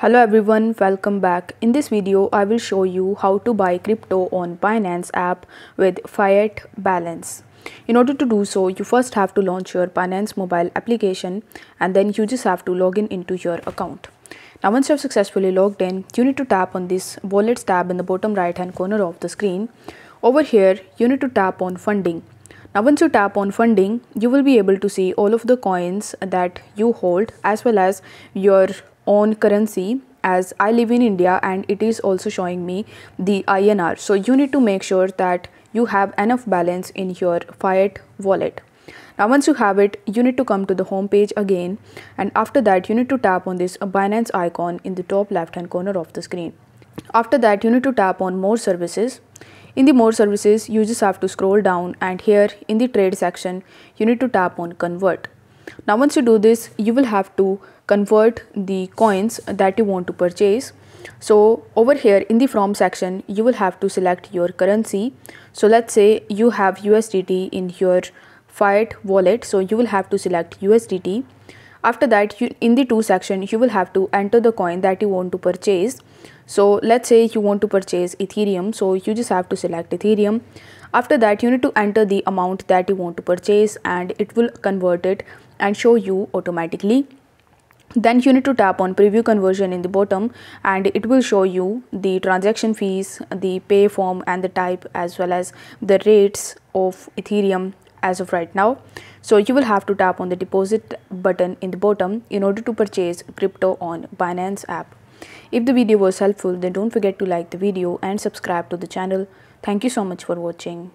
Hello everyone, welcome back. In this video, I will show you how to buy crypto on Binance app with fiat balance. In order to do so, you first have to launch your Binance mobile application and then you just have to log in into your account. Now once you have successfully logged in, you need to tap on this wallets tab in the bottom right hand corner of the screen. Over here, you need to tap on funding. Now once you tap on funding, you will be able to see all of the coins that you hold as well as your own currency as I live in India and it is also showing me the INR. So you need to make sure that you have enough balance in your fiat wallet. Now once you have it, you need to come to the home page again and after that you need to tap on this Binance icon in the top left hand corner of the screen. After that you need to tap on more services. In the more services you just have to scroll down and here in the trade section you need to tap on convert. Now once you do this you will have to convert the coins that you want to purchase. So over here in the from section you will have to select your currency. So let's say you have USDT in your fiat wallet. So you will have to select USDT after that you, in the to section you will have to enter the coin that you want to purchase. So let's say you want to purchase ethereum. So you just have to select ethereum after that you need to enter the amount that you want to purchase and it will convert it and show you automatically. Then you need to tap on preview conversion in the bottom and it will show you the transaction fees the pay form and the type as well as the rates of ethereum as of right now. So you will have to tap on the deposit button in the bottom in order to purchase crypto on binance app if the video was helpful then don't forget to like the video and subscribe to the channel. Thank you so much for watching